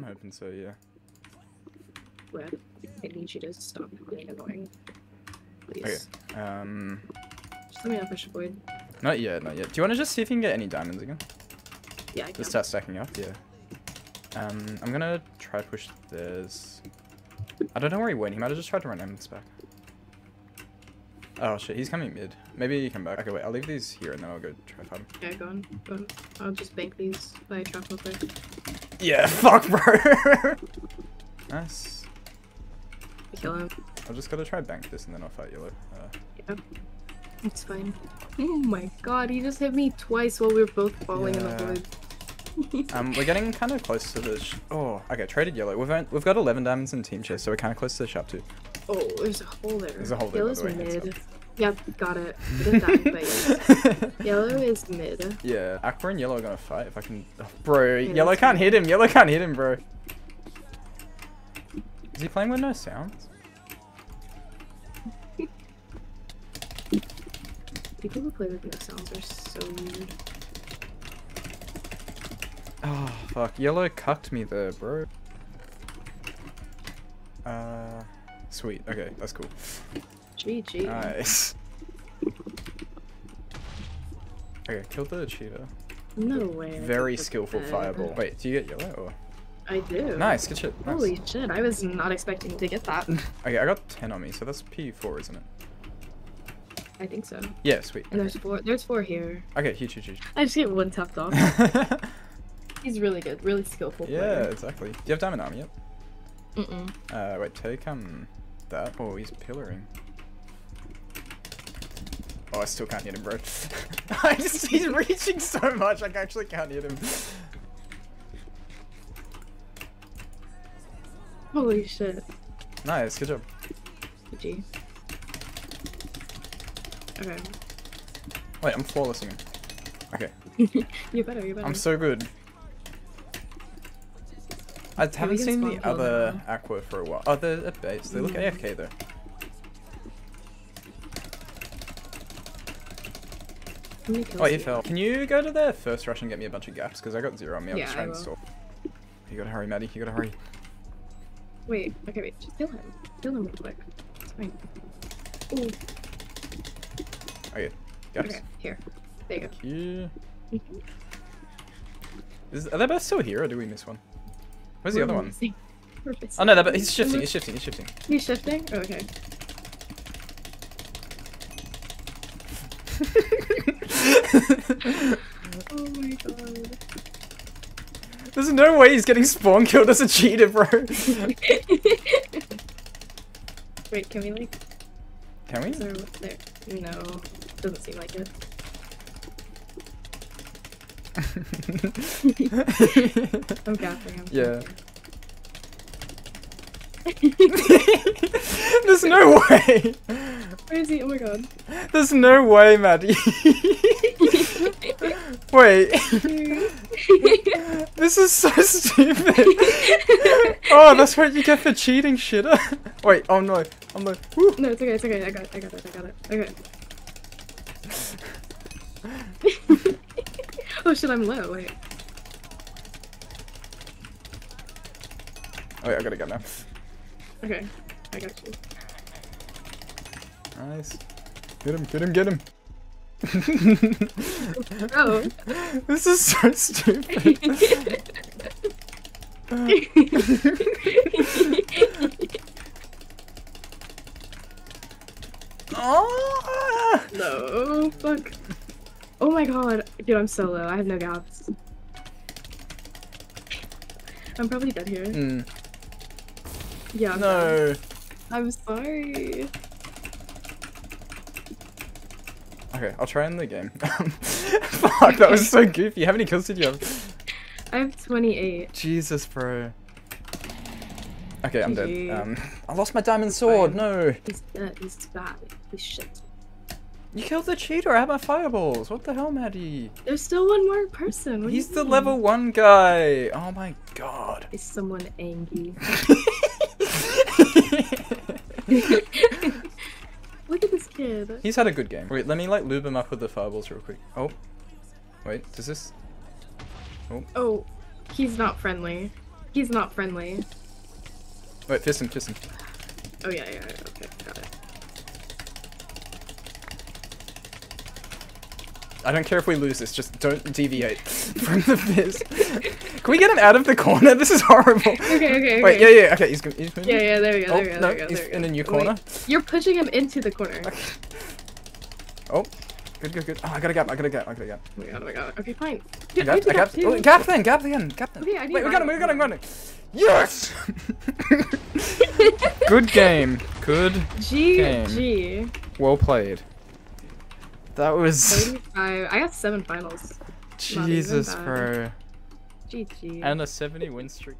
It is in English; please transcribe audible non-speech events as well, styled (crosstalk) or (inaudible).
I'm hoping so, yeah. Well, I need you to stop being annoying. Please. Okay. Um, Just let me know if I should avoid. not yet, not yet. Do you want to just see if you can get any diamonds again? Yeah, I can. Just start stacking up, yeah. Um, I'm gonna try to push this. I don't know where he went. He might have just tried to run Emmons back. Oh shit, he's coming mid. Maybe you come back. Okay, wait, I'll leave these here and then I'll go try to find him. Yeah, go on. Go on. I'll just bank these by a trap real quick. Yeah, (laughs) fuck, bro. nice. Kill him. I'll just gotta try bank this and then I'll fight yellow. Uh, Yeah. It's fine. Oh my god, he just hit me twice while we were both falling in the wood. (laughs) um, we're getting kind of close to the. Sh oh, okay, traded yellow. We've on- we've got 11 diamonds in team chest, so we're kind of close to the shop too. Oh, there's a hole there. There's a hole there, Yellow's the way, mid. Yep, got it. I didn't but yes. Yellow is mid. yeah, Aqua and yellow are gonna fight if I can. Oh, bro, Yeah, yellow can't fine. hit him. Yellow can't hit him, bro. Is he playing with no sounds? People who play with no sounds are so weird. Oh fuck, yellow cucked me there, bro. Uh, sweet. Okay, that's cool. GG. Nice. Okay, killed the cheater. No way. Very skillful that. fireball. Wait, do you get yellow or? I do. Nice, good shit. Nice. Holy shit, I was not expecting to get that. (laughs) Okay, I got 10 on me, so that's P4, isn't it? I think so. Yeah, sweet. And there's four there's four here. Okay, huge, huge, huge. I just get one tapped off. (laughs) He's really good, really skillful yeah, player. exactly. Do you have diamond armor yet? Mm-mm. Uh, wait, take, um, that. Oh, he's pillaring. Oh, I still can't hit him, bro. (laughs) I just, he's reaching so much, I actually can't hit him. Holy shit. Nice, good job. GG. Okay. Wait, I'm flawlessing him. Okay, (laughs) you're better, you're better. I'm so good. I haven't seen the other aqua for a while. Oh, they're at base. They look Mm. AFK though. How many kills Oh, he you fell. Can you go to their first rush and get me a bunch of gaps? Because I got zero on me. I'm Yeah, just trying to stall. You gotta hurry, Maddie. You gotta hurry. Wait, okay, wait, just kill him. Kill him real quick. It's fine. Ooh, Okay, gaps. okay, here. There you Thank you. go. Mhm. Is, are they both still here, or do we miss one? Where's the We're other one? missing- missing- Oh no, he's shifting. He's shifting. He's shifting. He's shifting? Oh, okay. Oh my god. There's no way he's getting spawn killed as a cheater, bro. Wait, can we like Can we? there there no. Doesn't seem like it. I'm gapping him. Yeah. (laughs) There's no way. Where is he? Oh my god. There's no way, Maddie. (laughs) Wait. (laughs) This is so stupid. oh, that's what you get for cheating, shitter. Wait, oh no. I'm like, woo. no, it's okay, it's okay. I got it, I got it, I got it. Okay. (laughs) oh shit, I'm low. Wait. Oh, wait, I gotta go now. Okay. I got you. Nice. Get him, get him, get him. (laughs) Oh. (laughs) this is so stupid. oh! (laughs) no. Fuck. Oh my god. Dude, I'm so low. I have no gaps. I'm probably dead here. Mm, Yeah. I'm dead. no. I'm sorry. Okay, I'll try in the game. (laughs) Fuck, that was so goofy. How many kills did you have? I have 28. Jesus, bro. Okay, I'm dead. Um, I lost my diamond sword. No. He's. He's bad. He's shit. You killed the cheater. I had my fireballs. What the hell, Maddie? There's still one more person. What He's the mean? level one guy. Oh my god. Is someone angry? (laughs) (laughs) Look at this kid. He's had a good game. Wait, let me like lube him up with the fireballs real quick. Oh. Wait, does this? Oh, Oh, he's not friendly. He's not friendly. Wait, fist him, fist him. Oh yeah, yeah, yeah. Okay, got it. I don't care if we lose this, just don't deviate (laughs) from the fist. Can we get him out of the corner? This is horrible. Okay, okay, okay. Wait, yeah, yeah, okay, he's, he's moving. Yeah, yeah, there we go, Oh, there we go, oh, no, there we go, he's there we go. in a new Wait, corner. You're pushing him into the corner. Oh Oh, good, good, good. Oh, I got a gap, I got a gap, I got a gap. Oh my god, oh my god. Okay, fine. I Dude, got, I got, oh, gap then, gap then, gap then. Okay, I need Wait, we got him, we got him, we got him. Yes! (laughs) good game, (laughs) good, GG. well played. That was, 35. I got seven finals. Jesus, bro. GG. And a 70 win streak.